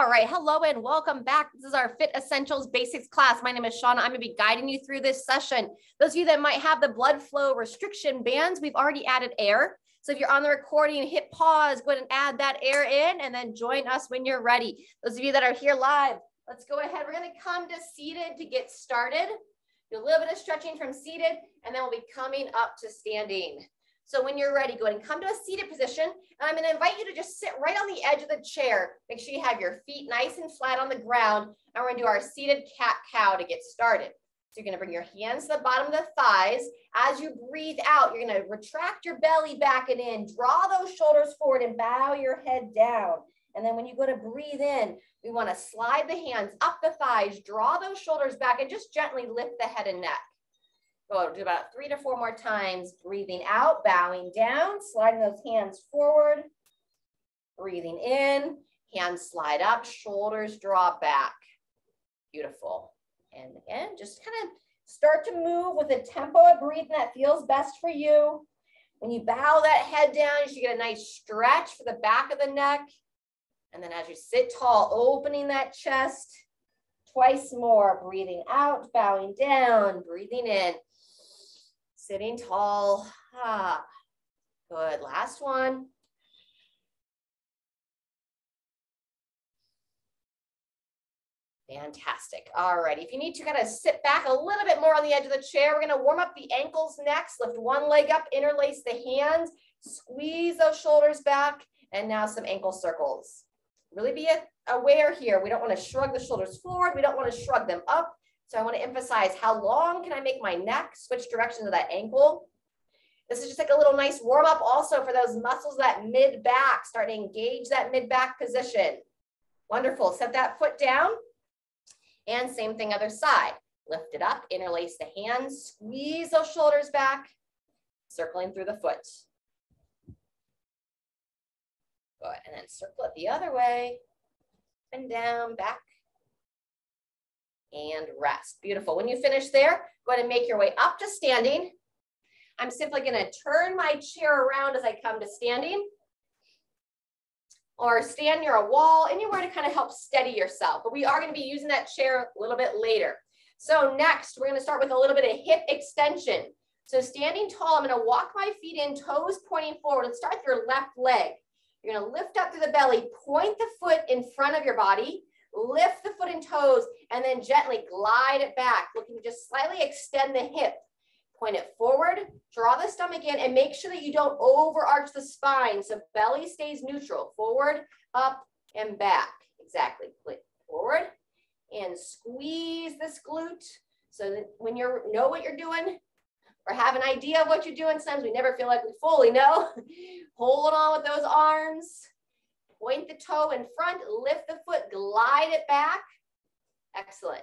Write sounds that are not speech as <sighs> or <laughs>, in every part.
All right, hello and welcome back. This is our Fit Essentials Basics class. My name is Shanna. I'm gonna be guiding you through this session. Those of you that might have the blood flow restriction bands, we've already added air. So if you're on the recording, hit pause, go ahead and add that air in and then join us when you're ready. Those of you that are here live, let's go ahead. We're gonna come to seated to get started. Do a little bit of stretching from seated and then we'll be coming up to standing. So when you're ready, go ahead and come to a seated position. And I'm gonna invite you to just sit right on the edge of the chair. Make sure you have your feet nice and flat on the ground. And we're gonna do our seated cat cow to get started. So you're gonna bring your hands to the bottom of the thighs. As you breathe out, you're gonna retract your belly back and in, draw those shoulders forward and bow your head down. And then when you go to breathe in, we wanna slide the hands up the thighs, draw those shoulders back and just gently lift the head and neck. Do about three to four more times. Breathing out, bowing down, sliding those hands forward. Breathing in, hands slide up, shoulders draw back. Beautiful. And again, just kind of start to move with a tempo of breathing that feels best for you. When you bow that head down, you should get a nice stretch for the back of the neck. And then as you sit tall, opening that chest, twice more, breathing out, bowing down, breathing in. Sitting tall. Ah, good. Last one. Fantastic. All right. If you need to kind of sit back a little bit more on the edge of the chair, we're going to warm up the ankles next. Lift one leg up, interlace the hands, squeeze those shoulders back, and now some ankle circles. Really be aware here. We don't want to shrug the shoulders forward. We don't want to shrug them up. So I want to emphasize how long can I make my neck switch directions of that ankle. This is just like a little nice warm up also for those muscles that mid back, start to engage that mid back position. Wonderful, set that foot down and same thing other side. Lift it up, interlace the hands, squeeze those shoulders back, circling through the foot. Good, and then circle it the other way, and down, back, and rest. Beautiful. When you finish there, go ahead and make your way up to standing. I'm simply going to turn my chair around as I come to standing or stand near a wall, anywhere to kind of help steady yourself. But we are going to be using that chair a little bit later. So next, we're going to start with a little bit of hip extension. So standing tall, I'm going to walk my feet in, toes pointing forward. Let's start with your left leg. You're going to lift up through the belly, point the foot in front of your body, lift the foot and toes, and then gently glide it back, looking to just slightly extend the hip. Point it forward, draw the stomach in, and make sure that you don't overarch the spine. So belly stays neutral, forward, up, and back. Exactly. Click forward and squeeze this glute. So that when you know what you're doing or have an idea of what you're doing, sometimes we never feel like we fully know. <laughs> Hold on with those arms. Point the toe in front, lift the foot, glide it back. Excellent.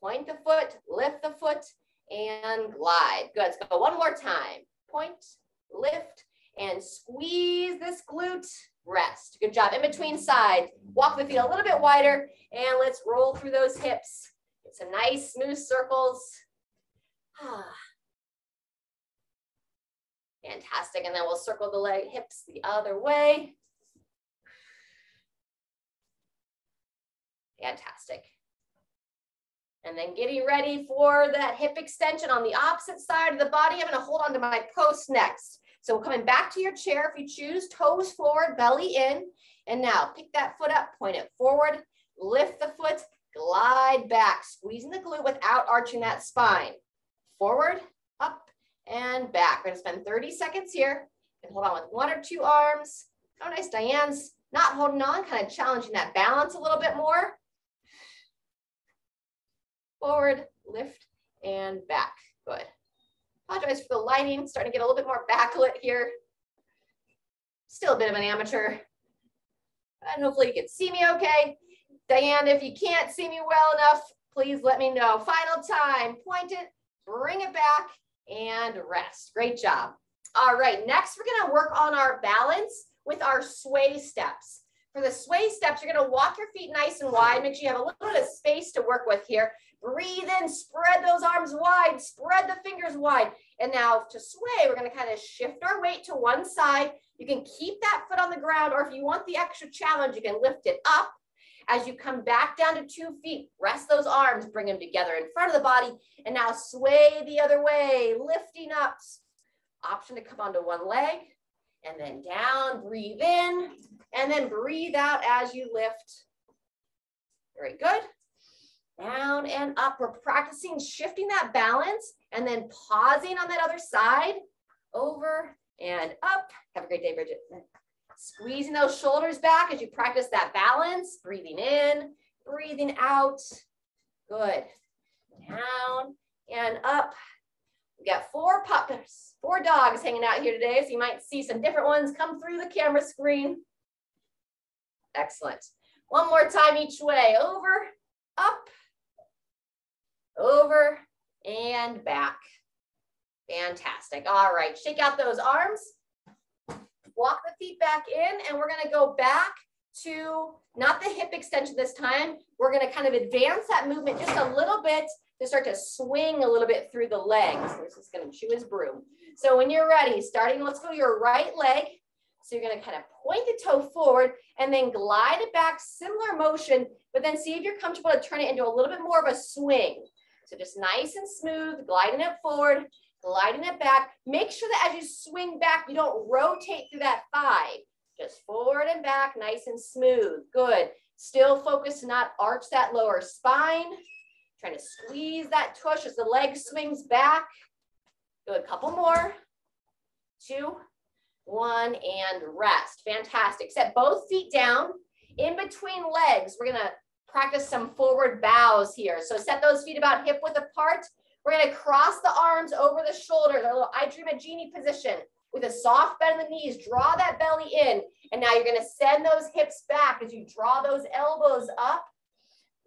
Point the foot, lift the foot, and glide. Good. Let's go one more time. Point, lift, and squeeze this glute. Rest. Good job. In between sides. Walk the feet a little bit wider, and let's roll through those hips. Get some nice smooth circles. Ah. Fantastic. And then we'll circle the leg hips the other way. Fantastic. And then getting ready for that hip extension on the opposite side of the body. I'm gonna hold on to my post next. So coming back to your chair, if you choose, toes forward, belly in. And now pick that foot up, point it forward, lift the foot, glide back, squeezing the glute without arching that spine. Forward, up, and back. We're gonna spend 30 seconds here and hold on with one or two arms. Oh, nice, Diane's not holding on, kind of challenging that balance a little bit more forward, lift, and back. Good. Apologize for the lighting, starting to get a little bit more backlit here. Still a bit of an amateur. And hopefully you can see me okay. Diane, if you can't see me well enough, please let me know. Final time, point it, bring it back, and rest. Great job. All right, next we're gonna work on our balance with our sway steps. For the sway steps, you're gonna walk your feet nice and wide. Make sure you have a little bit of space to work with here. Breathe in, spread those arms wide, spread the fingers wide. And now to sway, we're gonna kind of shift our weight to one side. You can keep that foot on the ground, or if you want the extra challenge, you can lift it up. As you come back down to two feet, rest those arms, bring them together in front of the body, and now sway the other way, lifting up. Option to come onto one leg, and then down, breathe in, and then breathe out as you lift. Very good. Down and up. We're practicing shifting that balance and then pausing on that other side. Over and up. Have a great day, Bridget. Squeezing those shoulders back as you practice that balance. Breathing in, breathing out. Good. Down and up. We got four puppies, four dogs hanging out here today, so you might see some different ones come through the camera screen. Excellent. One more time each way. Over, up, over, and back. Fantastic. All right, shake out those arms. Walk the feet back in, and we're gonna go back to not the hip extension this time. We're gonna kind of advance that movement just a little bit to start to swing a little bit through the legs. This is gonna chew his broom. So when you're ready, starting, let's go your right leg. So you're gonna kind of point the toe forward and then glide it back, similar motion, but then see if you're comfortable to turn it into a little bit more of a swing. So just nice and smooth, gliding it forward, gliding it back. Make sure that as you swing back, you don't rotate through that thigh. Just forward and back, nice and smooth. Good. Still focus not arch that lower spine. Trying to squeeze that tush as the leg swings back. Good, couple more. Two, one, and rest. Fantastic. Set both feet down. In between legs, we're gonna practice some forward bows here. So set those feet about hip width apart. We're gonna cross the arms over the shoulders, a little I Dream a Jeannie position with a soft bend in the knees. Draw that belly in. And now you're gonna send those hips back as you draw those elbows up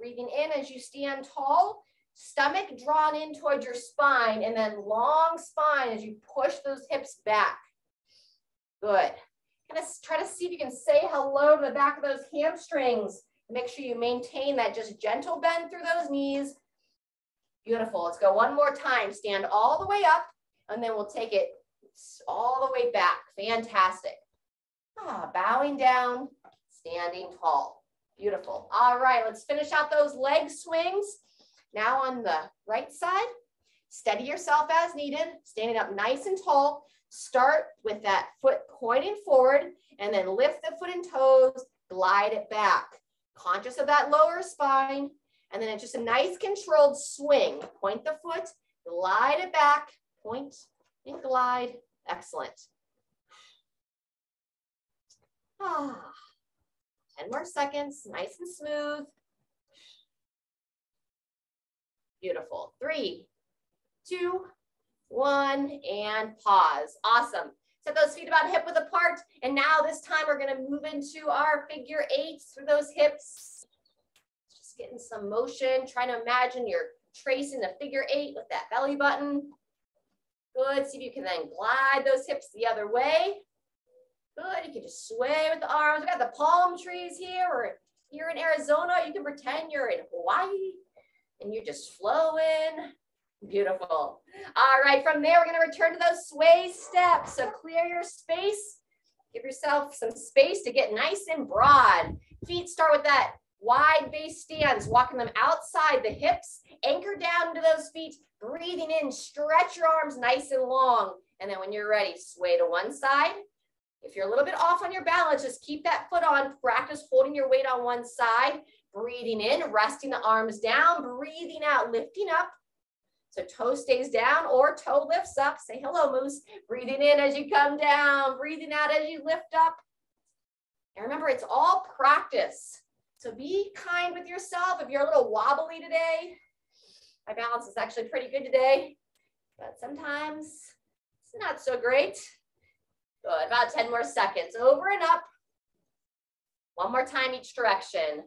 Breathing in as you stand tall, stomach drawn in towards your spine, and then long spine as you push those hips back. Good. Kind of try to see if you can say hello to the back of those hamstrings. Make sure you maintain that just gentle bend through those knees. Beautiful. Let's go one more time. Stand all the way up, and then we'll take it all the way back. Fantastic. Ah, bowing down, standing tall. Beautiful. All right, let's finish out those leg swings. Now on the right side, steady yourself as needed, standing up nice and tall. Start with that foot pointing forward and then lift the foot and toes, glide it back. Conscious of that lower spine. And then it's just a nice controlled swing. Point the foot, glide it back, point and glide. Excellent. Ah. 10 more seconds, nice and smooth. Beautiful. Three, two, one, and pause. Awesome. Set those feet about hip width apart. And now this time we're gonna move into our figure eights through those hips. Just getting some motion, trying to imagine you're tracing the figure eight with that belly button. Good, see if you can then glide those hips the other way. Good, you can just sway with the arms. We got the palm trees here, or here in Arizona, you can pretend you're in Hawaii and you're just flowing. Beautiful. All right, from there, we're gonna return to those sway steps. So clear your space. Give yourself some space to get nice and broad. Feet start with that wide base stance, walking them outside the hips, anchor down into those feet, breathing in, stretch your arms nice and long. And then when you're ready, sway to one side, if you're a little bit off on your balance, just keep that foot on, practice holding your weight on one side, breathing in, resting the arms down, breathing out, lifting up. So toe stays down or toe lifts up. Say hello, Moose. Breathing in as you come down, breathing out as you lift up. And remember, it's all practice. So be kind with yourself. If you're a little wobbly today, my balance is actually pretty good today, but sometimes it's not so great. Good, about 10 more seconds. Over and up. One more time each direction.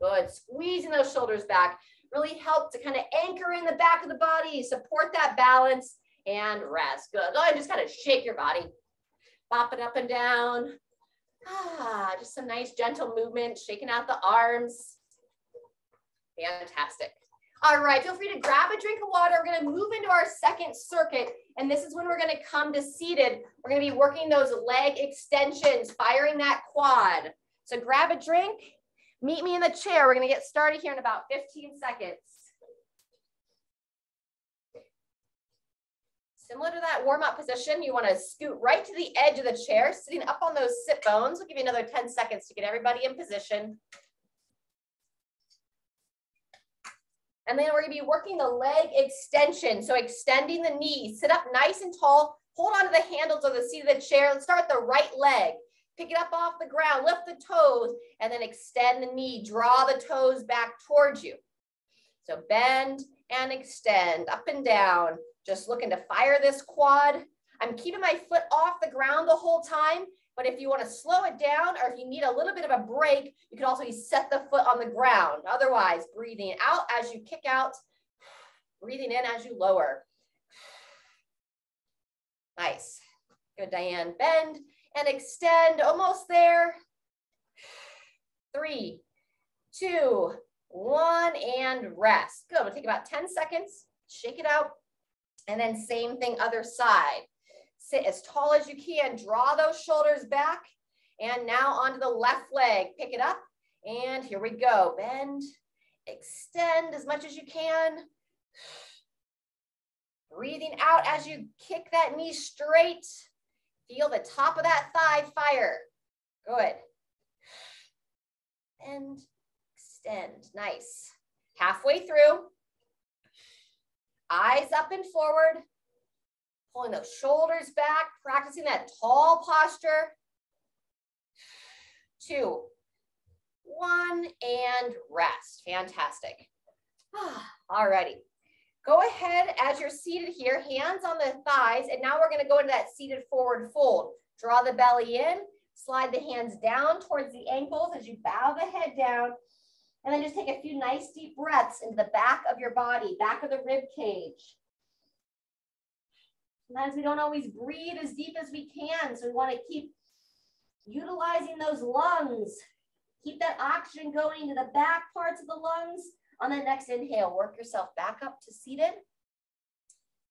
Good, squeezing those shoulders back. Really help to kind of anchor in the back of the body, support that balance and rest. Good, go ahead and just kind of shake your body. Bop it up and down. Ah, just some nice gentle movement, shaking out the arms. Fantastic. All right, feel free to grab a drink of water. We're gonna move into our second circuit, and this is when we're gonna come to seated. We're gonna be working those leg extensions, firing that quad. So grab a drink, meet me in the chair. We're gonna get started here in about 15 seconds. Similar to that warm-up position, you wanna scoot right to the edge of the chair, sitting up on those sit bones. We'll give you another 10 seconds to get everybody in position. And then we're gonna be working the leg extension. So extending the knee, sit up nice and tall, hold on to the handles of the seat of the chair. Let's start with the right leg. Pick it up off the ground, lift the toes, and then extend the knee. Draw the toes back towards you. So bend and extend up and down. Just looking to fire this quad. I'm keeping my foot off the ground the whole time, but if you want to slow it down or if you need a little bit of a break, you can also set the foot on the ground. Otherwise, breathing out as you kick out, breathing in as you lower. Nice. Good, Diane. Bend and extend, almost there. Three, two, one, and rest. Good, we'll take about 10 seconds, shake it out, and then same thing other side. Sit as tall as you can, draw those shoulders back. And now onto the left leg, pick it up. And here we go, bend, extend as much as you can. Breathing out as you kick that knee straight. Feel the top of that thigh fire. Good. And extend, nice. Halfway through. Eyes up and forward pulling those shoulders back, practicing that tall posture. Two, one, and rest. Fantastic. <sighs> Alrighty. Go ahead as you're seated here, hands on the thighs, and now we're gonna go into that seated forward fold. Draw the belly in, slide the hands down towards the ankles as you bow the head down, and then just take a few nice deep breaths into the back of your body, back of the rib cage. Sometimes we don't always breathe as deep as we can. So we want to keep utilizing those lungs. Keep that oxygen going to the back parts of the lungs. On the next inhale, work yourself back up to seated.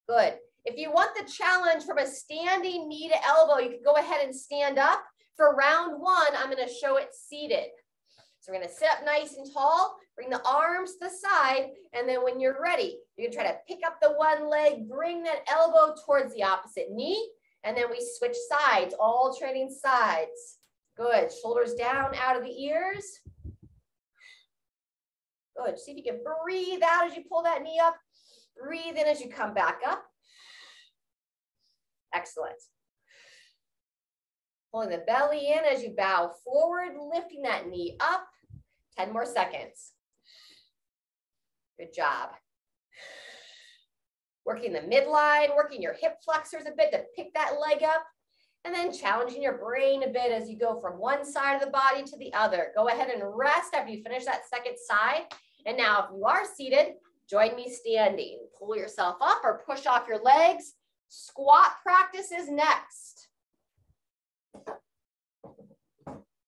Good. If you want the challenge from a standing knee to elbow, you can go ahead and stand up. For round one, I'm going to show it seated. So we're going to sit up nice and tall. Bring the arms to the side. And then when you're ready, you can try to pick up the one leg, bring that elbow towards the opposite knee. And then we switch sides, all training sides. Good. Shoulders down out of the ears. Good. See if you can breathe out as you pull that knee up. Breathe in as you come back up. Excellent. Pulling the belly in as you bow forward, lifting that knee up. 10 more seconds. Good job. Working the midline, working your hip flexors a bit to pick that leg up, and then challenging your brain a bit as you go from one side of the body to the other. Go ahead and rest after you finish that second side. And now if you are seated, join me standing. Pull yourself up or push off your legs. Squat practice is next.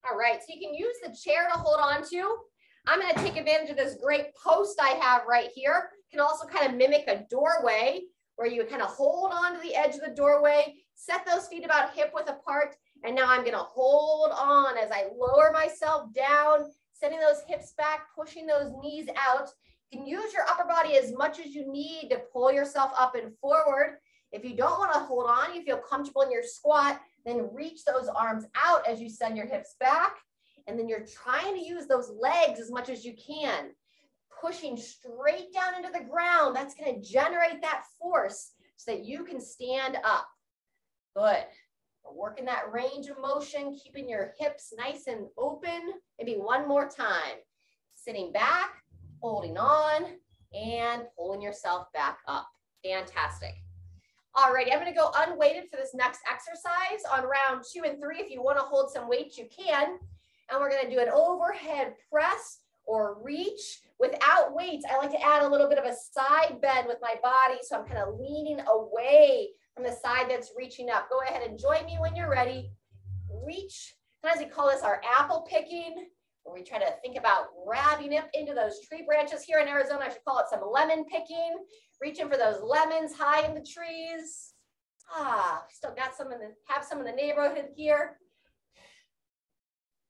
All right, so you can use the chair to hold on to. I'm going to take advantage of this great post I have right here. Can also kind of mimic a doorway where you kind of hold on to the edge of the doorway, set those feet about hip width apart. And now I'm going to hold on as I lower myself down, sending those hips back, pushing those knees out. You can use your upper body as much as you need to pull yourself up and forward. If you don't want to hold on, you feel comfortable in your squat, then reach those arms out as you send your hips back and then you're trying to use those legs as much as you can, pushing straight down into the ground. That's going to generate that force so that you can stand up. Good. Working that range of motion, keeping your hips nice and open. Maybe one more time. Sitting back, holding on, and pulling yourself back up. Fantastic. Alrighty, I'm gonna go unweighted for this next exercise on round two and three. If you wanna hold some weight, you can and we're gonna do an overhead press or reach without weights. I like to add a little bit of a side bend with my body. So I'm kind of leaning away from the side reaching up. Go ahead and join me when you're ready. Reach, sometimes we call this our apple picking, where we try to think about grabbing up into those tree branches. Here in Arizona, I should call it some lemon picking, reaching for those lemons high in the trees. Ah, still got some in the, have some in the neighborhood here.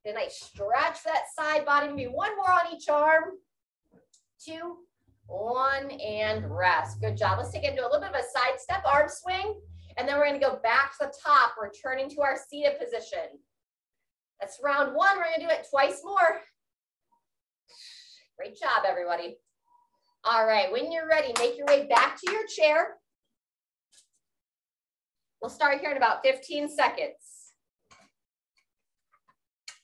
Get I stretch that side body. Maybe one more on each arm. Two, one, and rest. Good job. Let's take it into a little bit of a side step arm swing. And then we're gonna go back to the top, returning to our seated position. That's round one. We're gonna do it twice more. Great job, everybody. All right, when you're ready, make your way back to your chair. We'll start here in about 15 seconds.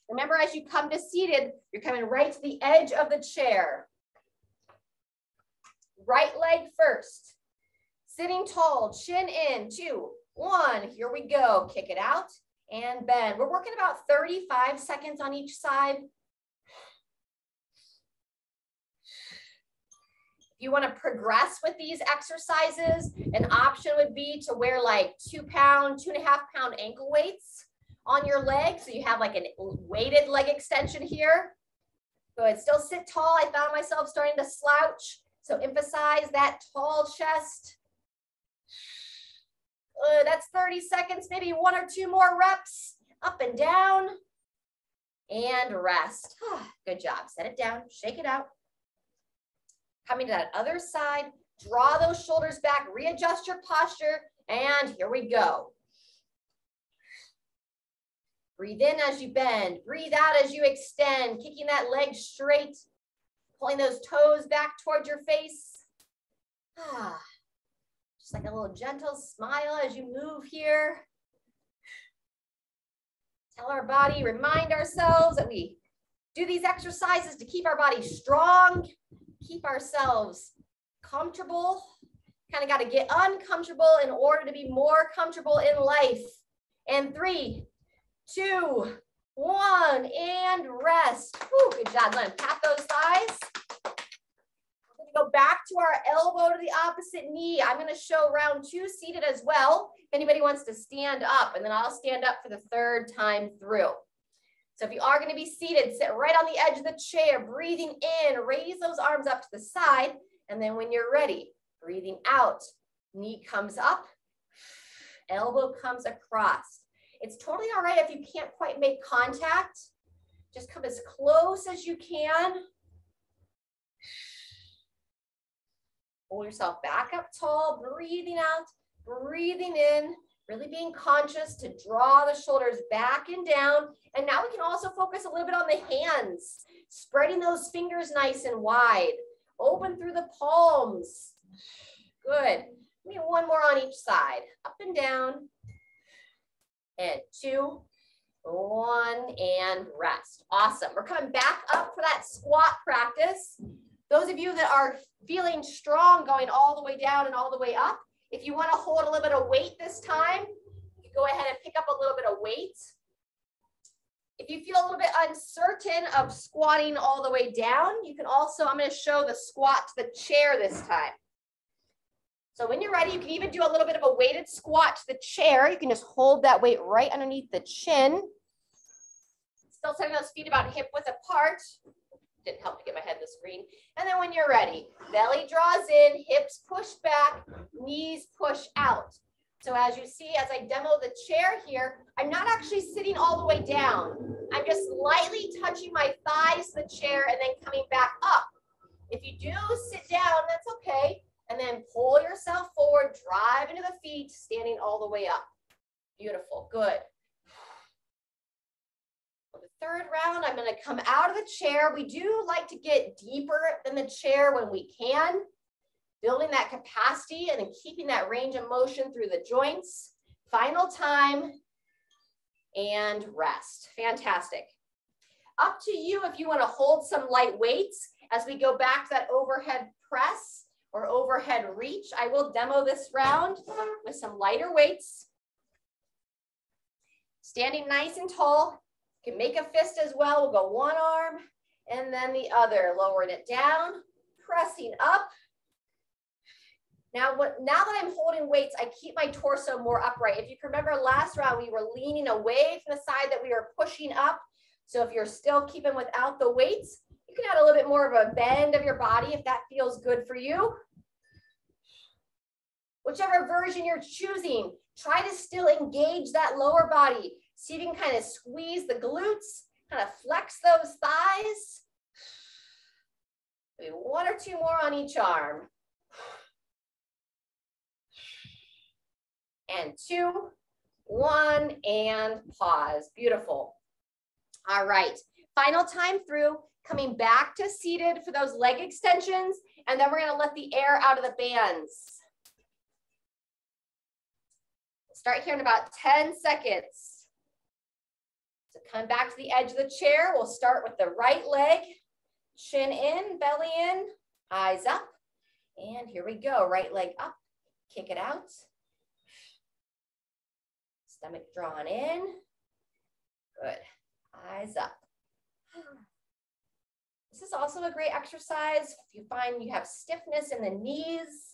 Remember, as you come to seated, you're coming right to the edge of the chair. Right leg first. Sitting tall, chin in, two, one. Here we go. Kick it out and bend. We're working about 35 seconds on each side. If you want to progress with these exercises, an option would be to wear like two pound, two and a half pound ankle weights on your leg. So you have like a weighted leg extension here. Good, still sit tall. I found myself starting to slouch. So emphasize that tall chest. Uh, that's 30 seconds, maybe one or two more reps. Up and down and rest. <sighs> Good job. Set it down, shake it out. Coming to that other side, draw those shoulders back, readjust your posture, and here we go. Breathe in as you bend, breathe out as you extend, kicking that leg straight, pulling those toes back towards your face. <sighs> Ah, just like a little gentle smile as you move here. Tell our body, remind ourselves that we do these exercises to keep our body strong, keep ourselves comfortable. Kind of got to get uncomfortable in order to be more comfortable in life. And three, two, one, and rest. Whew, good job, Glenn. Pat those thighs. Go back to our elbow to the opposite knee. I'm gonna show round two seated as well. If anybody wants to stand up, and then I'll stand up for the third time through. So if you are gonna be seated, sit right on the edge of the chair, breathing in, raise those arms up to the side. And then when you're ready, breathing out, knee comes up, elbow comes across. It's totally all right if you can't quite make contact. Just come as close as you can. Pull yourself back up tall, breathing out, breathing in, really being conscious to draw the shoulders back and down. And now we can also focus a little bit on the hands, spreading those fingers nice and wide. Open through the palms. Good. Maybe one more on each side. Up and down, and two, one, and rest. Awesome. We're coming back up for that squat practice. Those of you that are feeling strong going all the way down and all the way up, if you want to hold a little bit of weight this time, you go ahead and pick up a little bit of weight. If you feel a little bit uncertain of squatting all the way down, you can also, I'm going to show the squat to the chair this time. So when you're ready, you can even do a little bit of a weighted squat to the chair. You can just hold that weight right underneath the chin. Still setting those feet about hip width apart. Didn't help to get my head in the screen. And then when you're ready, belly draws in, hips push back, knees push out. So as you see, as I demo the chair here, I'm not actually sitting all the way down. I'm just lightly touching my thighs to the chair and then coming back up. If you do sit down, that's okay and then pull yourself forward, drive into the feet, standing all the way up. Beautiful, good. Third round, I'm gonna come out of the chair. We do like to get deeper than the chair when we can, building that capacity and then keeping that range of motion through the joints. Final time and rest. Fantastic. Up to you if you wanna hold some light weights as we go back to that overhead press or overhead reach. I will demo this round with some lighter weights. Standing nice and tall. Can make a fist as well. We'll go one arm and then the other, lowering it down, pressing up. Now, what, now that I'm holding weights, I keep my torso more upright. If you can remember last round, we were leaning away from the side that we were pushing up. So if you're still keeping without the weights, you can add a little bit more of a bend of your body if that feels good for you. Whichever version you're choosing, try to still engage that lower body. See if you can kind of squeeze the glutes, Kind of flex those thighs. Maybe one or two more on each arm. And two, one, and pause. Beautiful. All right, final time through, coming back to seated for those leg extensions, and then we're gonna let the air out of the bands. Start here in about 10 seconds. Come back to the edge of the chair. We'll start with the right leg, chin in, belly in, eyes up. And here we go, right leg up, kick it out. Stomach drawn in. Good, eyes up. This is also a great exercise. If you find you have stiffness in the knees,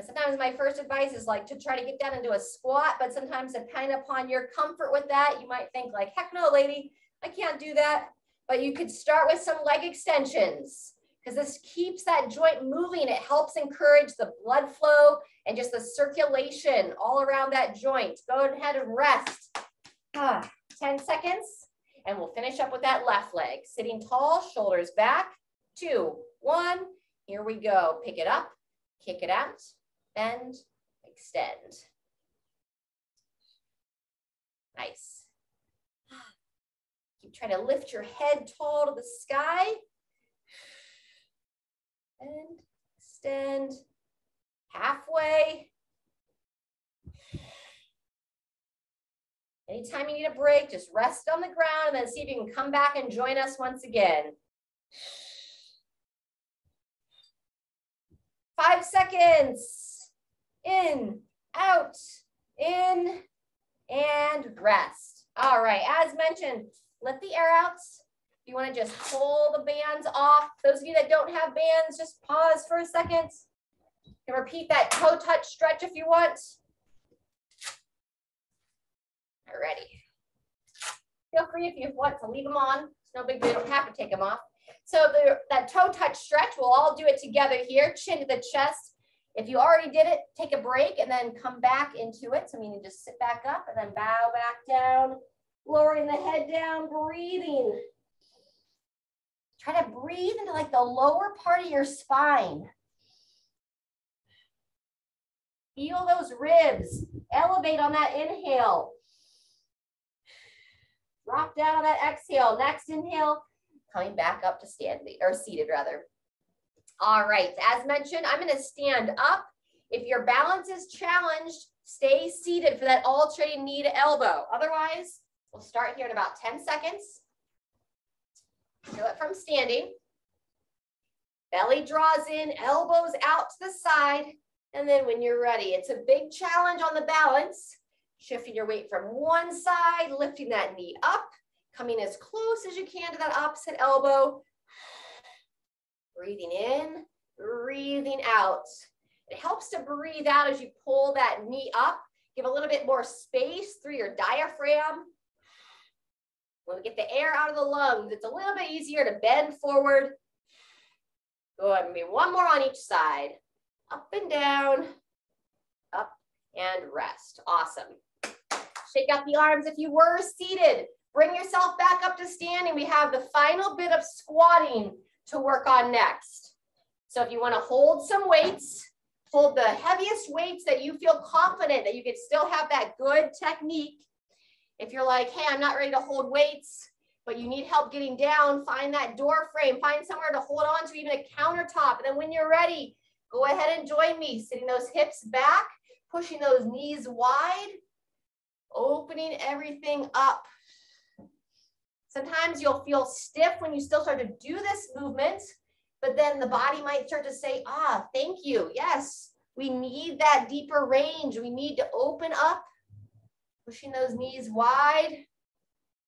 sometimes my first advice is like to try to get down into a squat, but sometimes depending upon your comfort with that, you might think like, heck no, lady, I can't do that. But you could start with some leg extensions because this keeps that joint moving. It helps encourage the blood flow and just the circulation all around that joint. Go ahead and rest. Ah, 10 seconds. And we'll finish up with that left leg. Sitting tall, shoulders back. Two, one. Here we go. Pick it up, kick it out bend, extend. Nice. <sighs> Keep trying to lift your head tall to the sky. And extend halfway. Anytime you need a break, just rest on the ground and then see if you can come back and join us once again. Five seconds in, out, in, and rest. All right, as mentioned, let the air out. If you want to just pull the bands off, those of you that don't have bands, just pause for a second. You can repeat that toe touch stretch if you want. Alrighty. Feel free if you want to leave them on. It's no big deal, you don't have to take them off. So the, that toe touch stretch, we'll all do it together here, chin to the chest, if you already did it, take a break and then come back into it. So meaning just sit back up and then bow back down, lowering the head down, breathing. Try to breathe into like the lower part of your spine. Feel those ribs. Elevate on that inhale. Drop down on that exhale. Next inhale, coming back up to standing or seated rather. All right, as mentioned, I'm gonna stand up. If your balance is challenged, stay seated for that alternating knee to elbow. Otherwise, we'll start here in about 10 seconds. Do it from standing. Belly draws in, elbows out to the side. And then when you're ready, it's a big challenge on the balance. Shifting your weight from one side, lifting that knee up, coming as close as you can to that opposite elbow, Breathing in, breathing out. It helps to breathe out as you pull that knee up. Give a little bit more space through your diaphragm. When we get the air out of the lungs, it's a little bit easier to bend forward. Go ahead and maybe one more on each side. Up and down, up and rest. Awesome. Shake out the arms if you were seated. Bring yourself back up to standing. We have the final bit of squatting to work on next. So if you wanna hold some weights, hold the heaviest weights that you feel confident that you can still have that good technique. If you're like, hey, I'm not ready to hold weights, but you need help getting down, find that door frame, find somewhere to hold on to, even a countertop. And then when you're ready, go ahead and join me, sitting those hips back, pushing those knees wide, opening everything up. Sometimes you'll feel stiff when you still start to do this movement, but then the body might start to say, ah, thank you. Yes, we need that deeper range. We need to open up, pushing those knees wide.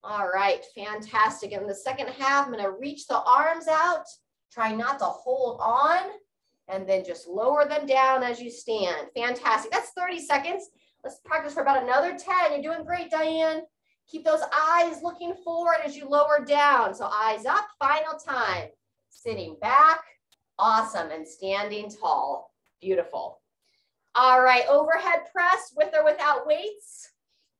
All right, fantastic. In the second half, I'm gonna reach the arms out, try not to hold on, and then just lower them down as you stand. Fantastic, that's 30 seconds. Let's practice for about another 10. You're doing great, Diane. Keep those eyes looking forward as you lower down. So eyes up, final time. Sitting back, awesome, and standing tall. Beautiful. All right, overhead press with or without weights.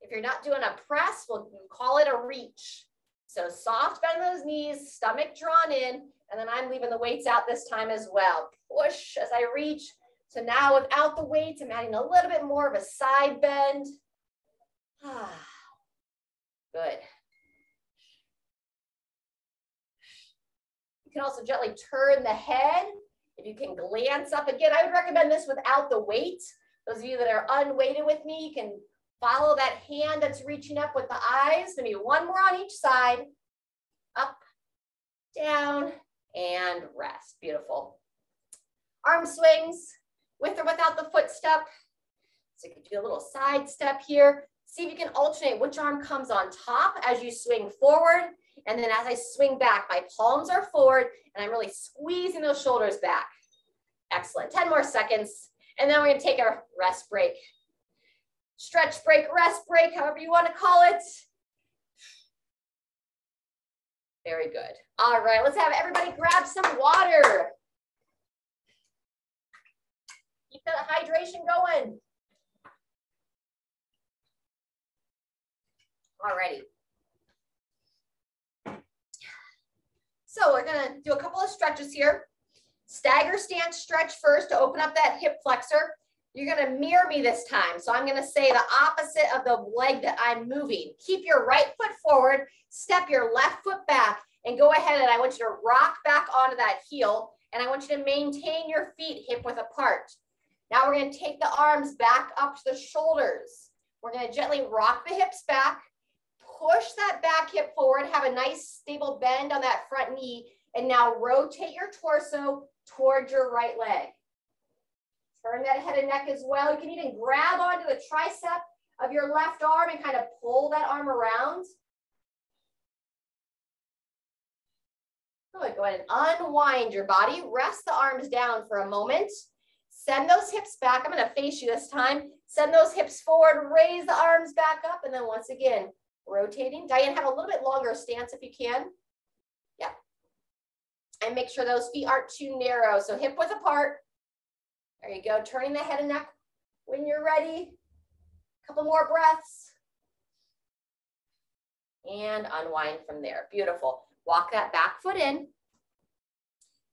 If you're not doing a press, we'll call it a reach. So soft bend those knees, stomach drawn in, and then I'm leaving the weights out this time as well. Push as I reach. So now without the weights, I'm adding a little bit more of a side bend. Ah. Good. You can also gently turn the head. If you can glance up again, I would recommend this without the weight. Those of you that are unweighted with me, you can follow that hand that's reaching up with the eyes. Maybe one more on each side. Up, down, and rest. Beautiful. Arm swings with or without the footstep. So you can do a little side step here. See if you can alternate which arm comes on top as you swing forward. And then as I swing back, my palms are forward and I'm really squeezing those shoulders back. Excellent. 10 more seconds. And then we're to take a rest break. Stretch break, rest break, however you want to call it. Very good. All right, let's have everybody grab some water. Keep that hydration going. Alrighty. So we're gonna do a couple of stretches here. Stagger stance stretch first to open up that hip flexor. You're gonna mirror me this time. So I'm gonna say the opposite of the leg that I'm moving. Keep your right foot forward, step your left foot back, and go ahead and I want you to rock back onto that heel, and I want you to maintain your feet hip width apart. Now we're gonna take the arms back up to the shoulders. We're gonna gently rock the hips back, push that back hip forward, have a nice stable bend on that front knee, and now rotate your torso towards your right leg. Turn that head and neck as well. You can even grab onto the tricep of your left arm and kind of pull that arm around. Good, go ahead and unwind your body. Rest the arms down for a moment. Send those hips back. I'm gonna face you this time. Send those hips forward, raise the arms back up, and then once again, rotating. Diane, have a little bit longer stance if you can. Yeah. And make sure those feet aren't too narrow. So hip width apart. There you go. Turning the head and neck when you're ready. A couple more breaths. And unwind from there. Beautiful. Walk that back foot in.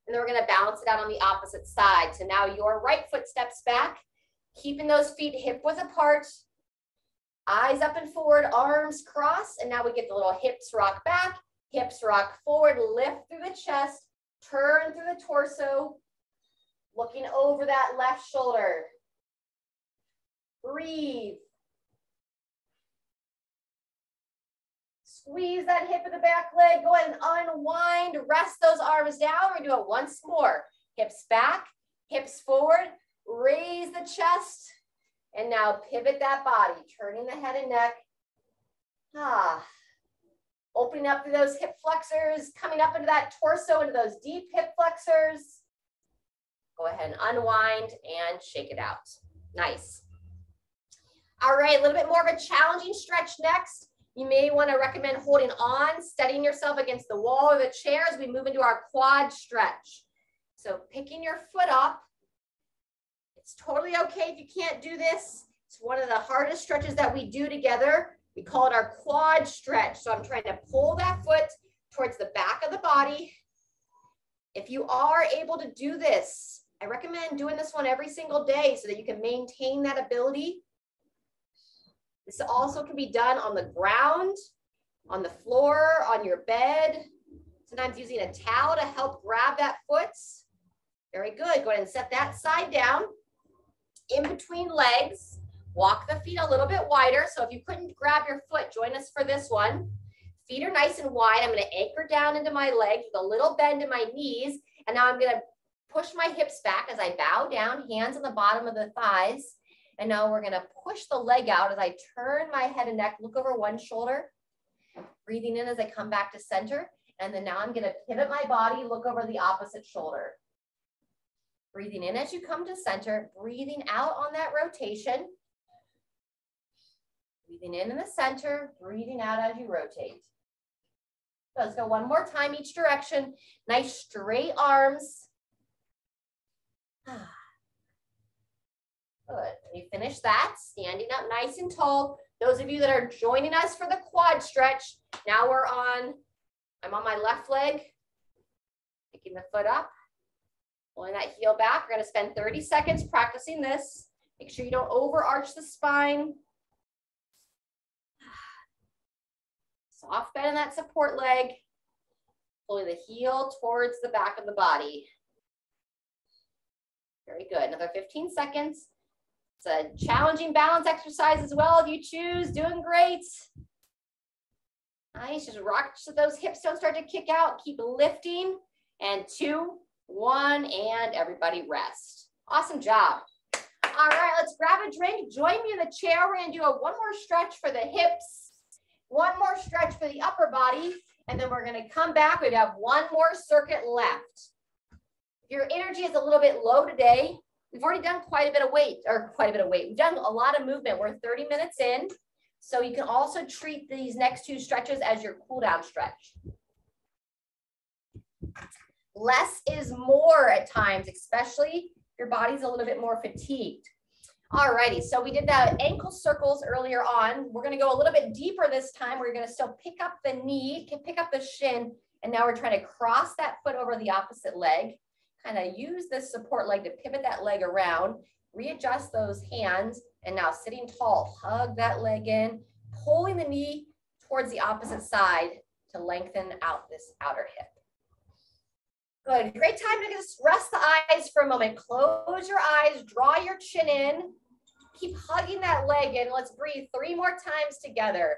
And then we're going to balance it out on the opposite side. So now your right foot steps back, keeping those feet hip width apart, Eyes up and forward, arms cross, and now we get the little hips rock back, hips rock forward, lift through the chest, turn through the torso, looking over that left shoulder. Breathe. Squeeze that hip of the back leg. Go ahead and unwind. Rest those arms down. We're going to do it once more. Hips back, hips forward. Raise the chest. And now pivot that body, turning the head and neck. Ah. Opening up through those hip flexors, coming up into that torso, into those deep hip flexors. Go ahead and unwind and shake it out. Nice. All right, a little bit more of a challenging stretch next. You may want to recommend holding on, steadying yourself against the wall or the chair as we move into our quad stretch. So picking your foot up, it's totally okay if you can't do this. It's one of the hardest stretches that we do together. We call it our quad stretch. So I'm trying to pull that foot towards the back of the body. If you are able to do this, I recommend doing this one every single day so that you can maintain that ability. This also can be done on the ground, on the floor, on your bed, sometimes using a towel to help grab that foot. Very good. Go ahead and set that side down in between legs. Walk the feet a little bit wider. So if you couldn't grab your foot, join us for this one. Feet are nice and wide. I'm going to anchor down into my legs with a little bend in my knees. And now I'm going to push my hips back as I bow down, hands on the bottom of the thighs. And now we're going to push the leg out as I turn my head and neck, look over one shoulder, breathing in as I come back to center. And then now I'm going to pivot my body, look over the opposite shoulder. Breathing in as you come to center, breathing out on that rotation. Breathing in in the center, breathing out as you rotate. Let's go one more time each direction. Nice straight arms. Ah. Good. You finish that, standing up nice and tall. Those of you that are joining us for the quad stretch, now we're on I'm on my left leg, picking the foot up, pulling that heel back. We're gonna spend 30 seconds practicing this. Make sure you don't overarch the spine. Soft bend in that support leg, pulling the heel towards the back of the body. Very good, another 15 seconds. It's a challenging balance exercise as well if you choose, doing great. Nice, just rock so those hips don't start to kick out. Keep lifting. And two, one, and everybody rest. Awesome job. All right, let's grab a drink. Join me in the chair. We're gonna do a one more stretch for the hips, one more stretch for the upper body, and then we're gonna come back. We have one more circuit left. Your energy is a little bit low today, we've already done quite a bit of weight, or quite a bit of weight. We've done a lot of movement. We're 30 minutes in. So you can also treat these next two stretches as your cool down stretch. Less is more at times, especially if your body's a little bit more fatigued. Alrighty, so we did the ankle circles earlier on. We're gonna go a little bit deeper this time. We're gonna still pick up the knee, pick up the shin, and now we're trying to cross that foot over the opposite leg. Kind of use this support leg to pivot that leg around, readjust those hands, and now sitting tall, hug that leg in, pulling the knee towards the opposite side to lengthen out this outer hip. Good, great time to just rest the eyes for a moment. Close your eyes, draw your chin in, keep hugging that leg in. Let's breathe three more times together.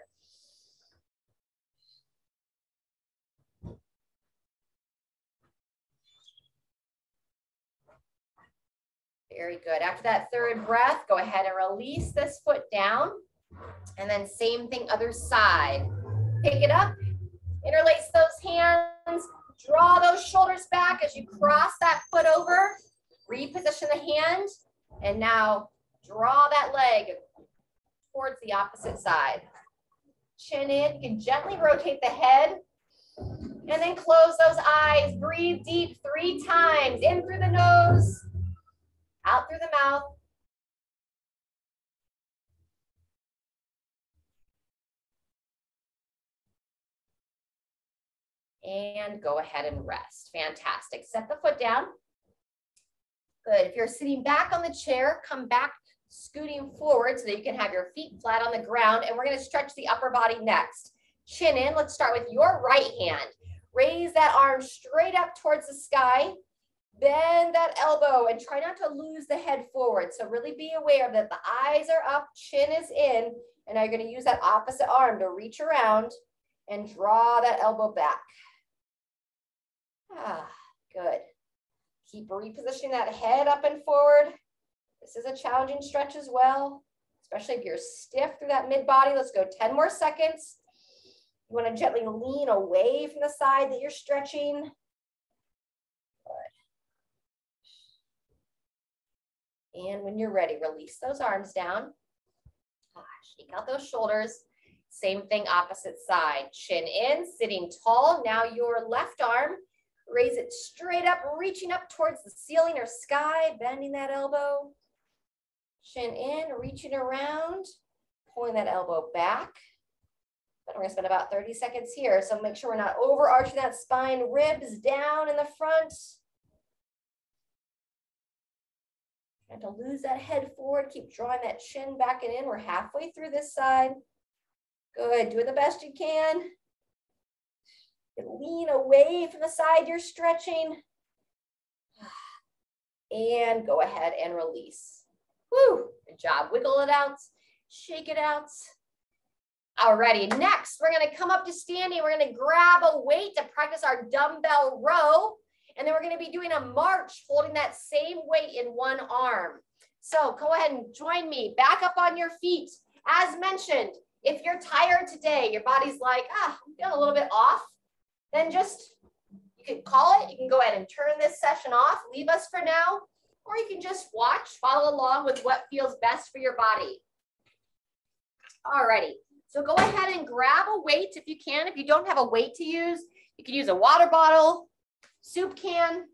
Very good. After that third breath, go ahead and release this foot down. And then same thing, other side. Pick it up, interlace those hands, draw those shoulders back as you cross that foot over, reposition the hand, and now draw that leg towards the opposite side. Chin in, you can gently rotate the head, and then close those eyes. Breathe deep three times, in through the nose, out through the mouth. And go ahead and rest. Fantastic. Set the foot down. Good. If you're sitting back on the chair, come back scooting forward so that you can have your feet flat on the ground. And we're going to stretch the upper body next. Chin in. Let's start with your right hand. Raise that arm straight up towards the sky. Bend that elbow and try not to lose the head forward. So really be aware that the eyes are up, chin is in, and now you're going to use that opposite arm to reach around and draw that elbow back. Ah, good. Keep repositioning that head up and forward. This is a challenging stretch as well, especially if you're stiff through that mid body. Let's go 10 more seconds. You want to gently lean away from the side that you're stretching. Good. And when you're ready, release those arms down. Ah, shake out those shoulders. Same thing, opposite side. Chin in, sitting tall. Now your left arm, raise it straight up, reaching up towards the ceiling or sky, bending that elbow. Chin in, reaching around, pulling that elbow back. But we're gonna spend about 30 seconds here. So make sure we're not overarching that spine, ribs down in the front. And to lose that head forward, keep drawing that chin back and in. We're halfway through this side. Good, do it the best you can. Lean away from the side you're stretching. And go ahead and release. Woo, good job. Wiggle it out, shake it out. Alrighty, next we're gonna come up to standing. We're gonna grab a weight to practice our dumbbell row. And then we're gonna be doing a march, holding that same weight in one arm. So go ahead and join me. Back up on your feet. As mentioned, if you're tired today, your body's like, ah, I'm feeling a little bit off, then just, you can call it. You can go ahead and turn this session off, leave us for now, or you can just watch, follow along with what feels best for your body. Alrighty, so go ahead and grab a weight if you can. If you don't have a weight to use, you can use a water bottle, soup can.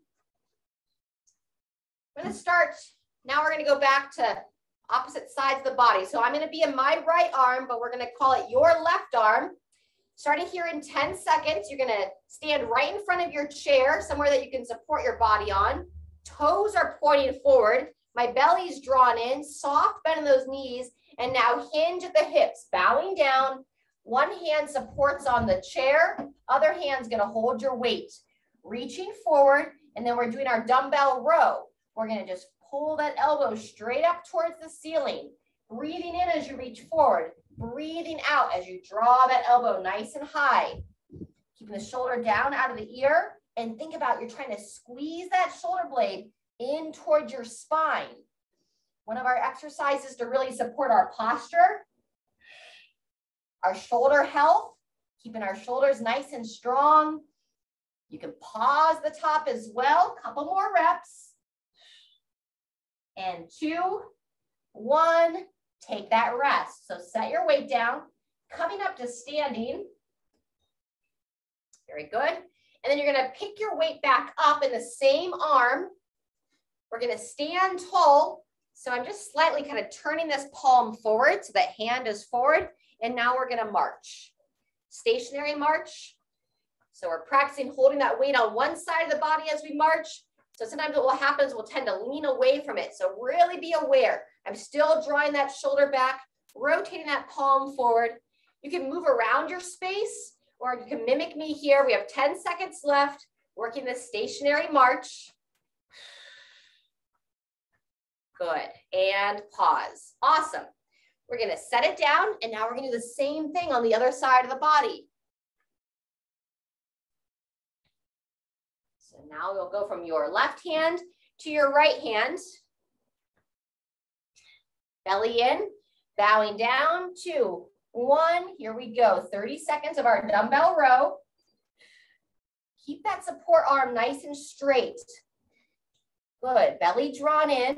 I'm gonna start, now we're gonna go back to opposite sides of the body. So I'm gonna be in my right arm, but we're gonna call it your left arm. Starting here in 10 seconds, you're gonna stand right in front of your chair, somewhere that you can support your body on. Toes are pointing forward. My belly's drawn in, soft bend in those knees, and now hinge at the hips, bowing down. One hand supports on the chair, other hand's gonna hold your weight. Reaching forward, and then we're doing our dumbbell row. We're gonna just pull that elbow straight up towards the ceiling. Breathing in as you reach forward, breathing out as you draw that elbow nice and high. Keeping the shoulder down out of the ear, and think about you're trying to squeeze that shoulder blade in towards your spine. One of our exercises to really support our posture, our shoulder health, keeping our shoulders nice and strong. You can pause the top as well, couple more reps. And two, one, take that rest. So set your weight down, coming up to standing. Very good. And then you're gonna pick your weight back up in the same arm. We're gonna stand tall. So I'm just slightly kind of turning this palm forward so that hand is forward. And now we're gonna march. Stationary march. So we're practicing holding that weight on one side of the body as we march. So sometimes what will happen is we'll tend to lean away from it. So really be aware. I'm still drawing that shoulder back, rotating that palm forward. You can move around your space or you can mimic me here. We have 10 seconds left, working this stationary march. Good, and pause. Awesome. We're gonna set it down and now we're gonna do the same thing on the other side of the body. So now we'll go from your left hand to your right hand. Belly in, bowing down, two, one, here we go. 30 seconds of our dumbbell row. Keep that support arm nice and straight. Good, belly drawn in.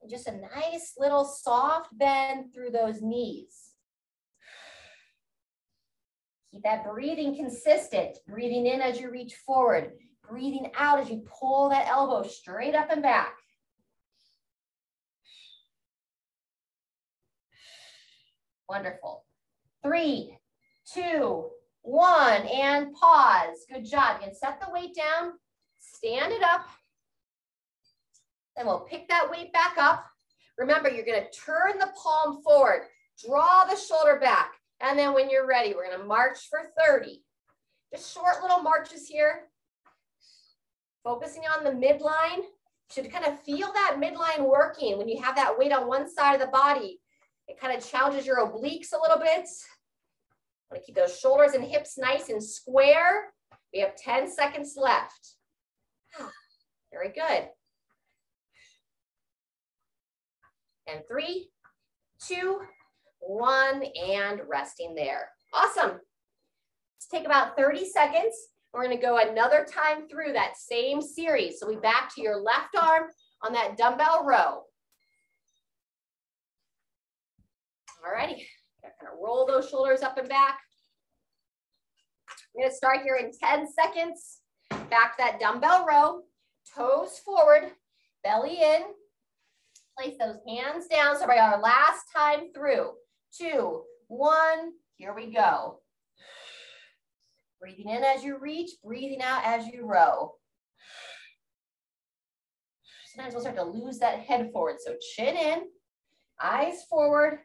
And just a nice little soft bend through those knees. Keep that breathing consistent. Breathing in as you reach forward. Breathing out as you pull that elbow straight up and back. Wonderful. Three, two, one, and pause. Good job. You can set the weight down, stand it up. Then we'll pick that weight back up. Remember, you're gonna turn the palm forward, draw the shoulder back, and then when you're ready, we're gonna march for 30. Just short little marches here. Focusing on the midline. Should kind of feel that midline working when you have that weight on one side of the body. It kind of challenges your obliques a little bit. Want to keep those shoulders and hips nice and square. We have 10 seconds left. <sighs> Very good. And three, two, one, and resting there. Awesome. Let's take about 30 seconds. We're going to go another time through that same series. So we back to your left arm on that dumbbell row. All righty, of roll those shoulders up and back. I'm gonna start here in 10 seconds. Back that dumbbell row, toes forward, belly in. Place those hands down. So we our last time through. Two, one, here we go. Breathing in as you reach, breathing out as you row. Sometimes we'll start to lose that head forward. So chin in, eyes forward,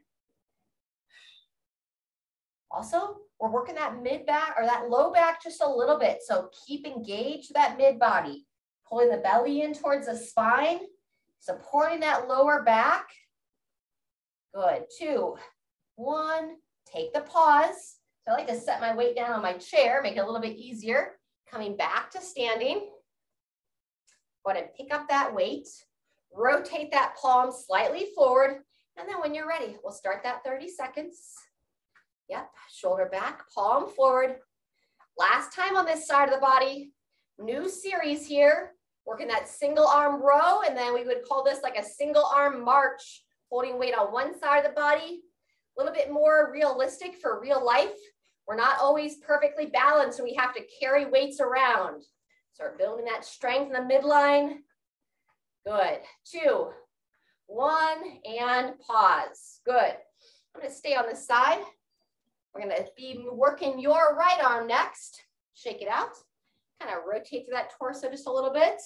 also, we're working that mid back or that low back just a little bit. So keep engaged that mid body, pulling the belly in towards the spine, supporting that lower back. Good, two, one, take the pause. So I like to set my weight down on my chair, make it a little bit easier. Coming back to standing. Go ahead and pick up that weight, rotate that palm slightly forward, and then when you're ready, we'll start that 30 seconds. Yep, shoulder back, palm forward. Last time on this side of the body, new series here, working that single arm row, and then we would call this like a single arm march, holding weight on one side of the body, a little bit more realistic for real life. We're not always perfectly balanced, so we have to carry weights around. Start building that strength in the midline. Good, two, one, and pause. Good. I'm gonna stay on this side. We're gonna be working your right arm next. Shake it out. Kind of rotate through that torso just a little bit.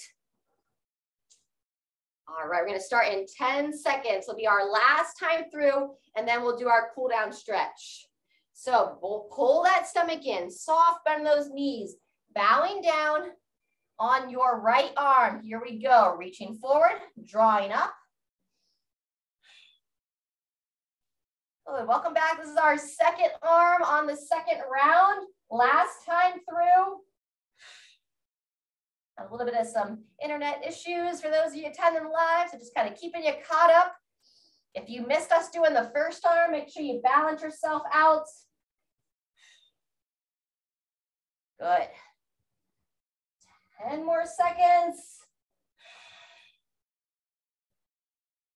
All right, we're gonna start in 10 seconds. It'll be our last time through, and then we'll do our cool down stretch. So we'll pull that stomach in, soft bend those knees, bowing down on your right arm. Here we go, reaching forward, drawing up. Welcome back. This is our second arm on the second round. Last time through, a little bit of some internet issues for those of you attending live, so just kind of keeping you caught up. If you missed us doing the first arm, make sure you balance yourself out. Good. 10 more seconds.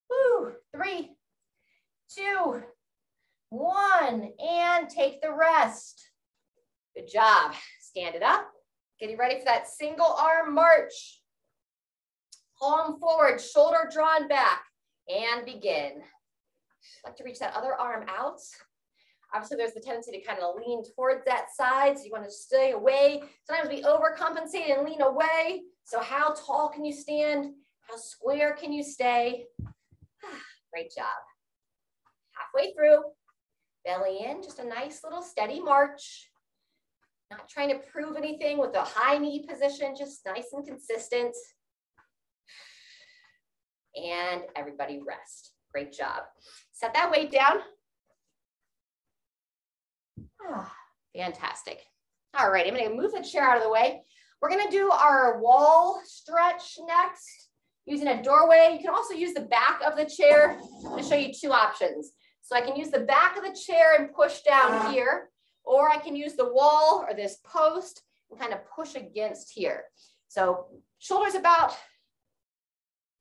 Woo, three, two, one, and take the rest. Good job. Stand it up. Getting ready for that single arm march. Palm forward, shoulder drawn back, and begin. like to reach that other arm out. Obviously, there's the tendency to kind of lean towards that side, so you want to stay away. Sometimes we overcompensate and lean away. So how tall can you stand? How square can you stay? <sighs> Great job. Halfway through, belly in, just a nice little steady march. Not trying to prove anything with a high knee position, just nice and consistent. And everybody rest. Great job. Set that weight down. Ah, fantastic. All right, I'm gonna move the chair out of the way. We're gonna do our wall stretch next using a doorway. You can also use the back of the chair to show you two options. So I can use the back of the chair and push down here, or I can use the wall or this post and kind of push against here. So shoulders about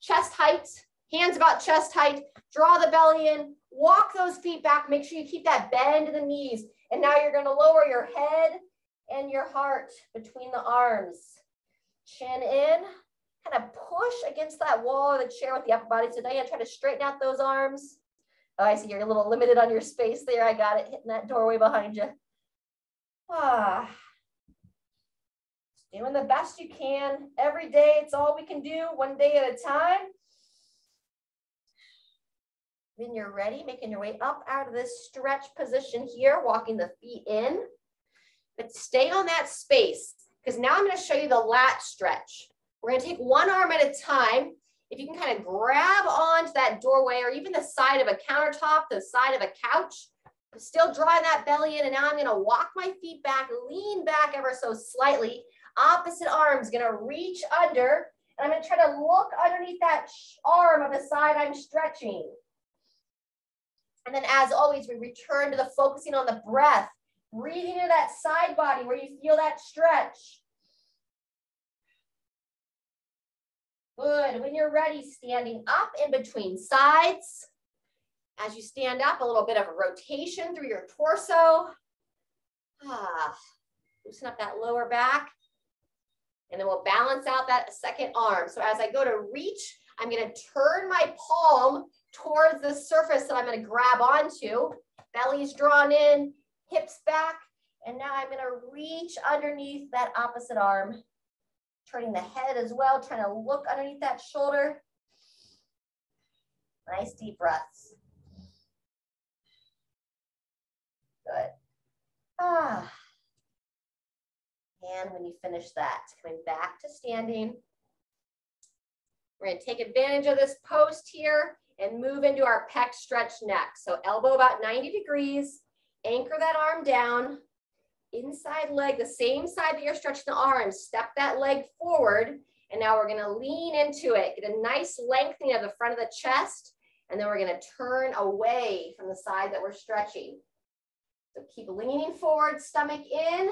chest height, hands about chest height, draw the belly in, walk those feet back, make sure you keep that bend in the knees. And now you're gonna lower your head and your heart between the arms. Chin in, kind of push against that wall or the chair with the upper body. So Diane, try to straighten out those arms. Oh, I see you're a little limited on your space there. I got it hitting that doorway behind you. Ah. Doing the best you can every day. It's all we can do one day at a time. Then you're ready, making your way up out of this stretch position here, walking the feet in. But stay on that space because now I'm going to show you the lat stretch. We're going to take one arm at a time if you can kind of grab onto that doorway or even the side of a countertop, the side of a couch, still drawing that belly in. And now I'm gonna walk my feet back, lean back ever so slightly. Opposite arm's gonna reach under. And I'm gonna try to look underneath that arm of the side I'm stretching. And then as always, we return to the focusing on the breath, breathing into that side body where you feel that stretch. Good. When you're ready, standing up in between sides. As you stand up, a little bit of a rotation through your torso. Ah, loosen up that lower back. And then we'll balance out that second arm. So as I go to reach, I'm going to turn my palm towards the surface that I'm going to grab onto. Belly's drawn in, hips back. And now I'm going to reach underneath that opposite arm turning the head as well, trying to look underneath that shoulder. Nice deep breaths. Good. Ah. And when you finish that, coming back to standing, we're gonna take advantage of this post here and move into our pec stretch next. So elbow about 90 degrees, anchor that arm down, inside leg, the same side that you're stretching the arms, step that leg forward. And now we're gonna lean into it, get a nice lengthening of the front of the chest. And then we're gonna turn away from the side that we're stretching. So keep leaning forward, stomach in.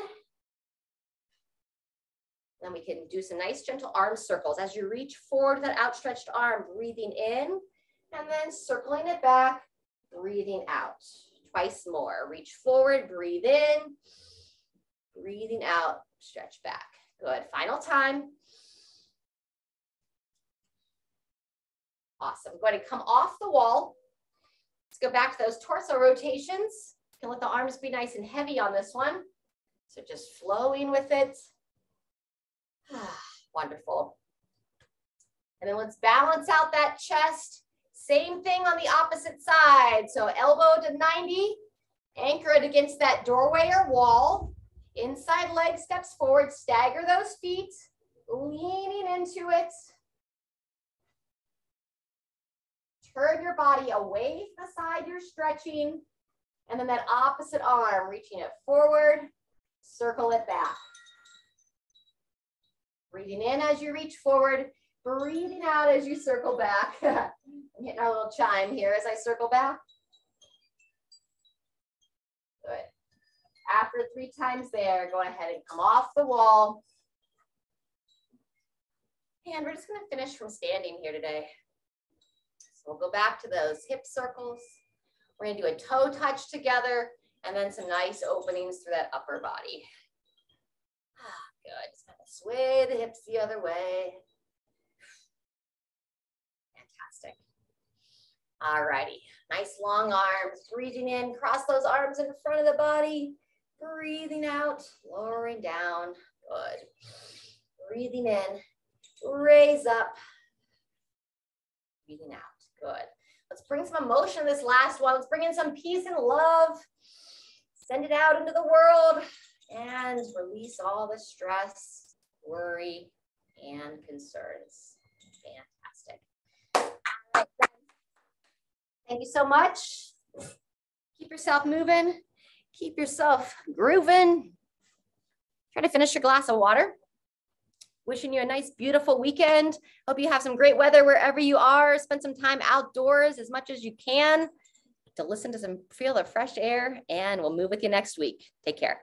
Then we can do some nice gentle arm circles. As you reach forward that outstretched arm, breathing in, and then circling it back, breathing out. Twice more. Reach forward, breathe in, Breathing out, stretch back. Good. Final time. Awesome. Go ahead and come off the wall. Let's go back to those torso rotations. You can let the arms be nice and heavy on this one. So just flowing with it. <sighs> Wonderful. And then let's balance out that chest. Same thing on the opposite side. So elbow to 90, anchor it against that doorway or wall. Inside leg steps forward, stagger those feet, leaning into it. Turn your body away from the side you're stretching. And then that opposite arm, reaching it forward, circle it back. Breathing in as you reach forward, breathing out as you circle back. <laughs> I'm hitting our little chime here as I circle back. Good. After three times there, go ahead and come off the wall. And we're just gonna finish from standing here today. So we'll go back to those hip circles. We're gonna do a toe touch together and then some nice openings through that upper body. Ah, good, just kind of sway the hips the other way. Fantastic. All righty, nice long arms, breathing in, cross those arms in front of the body, breathing out, lowering down, good. Breathing in, raise up, breathing out, good. Let's bring some emotion this last one. Let's bring in some peace and love. Send it out into the world and release all the stress, worry, and concerns. Fantastic. Thank you so much. Keep yourself moving. Keep yourself grooving. Try to finish your glass of water. Wishing you a nice, beautiful weekend. Hope you have some great weather wherever you are. Spend some time outdoors as much as you can to listen to some feel the fresh air, and we'll move with you next week. Take care.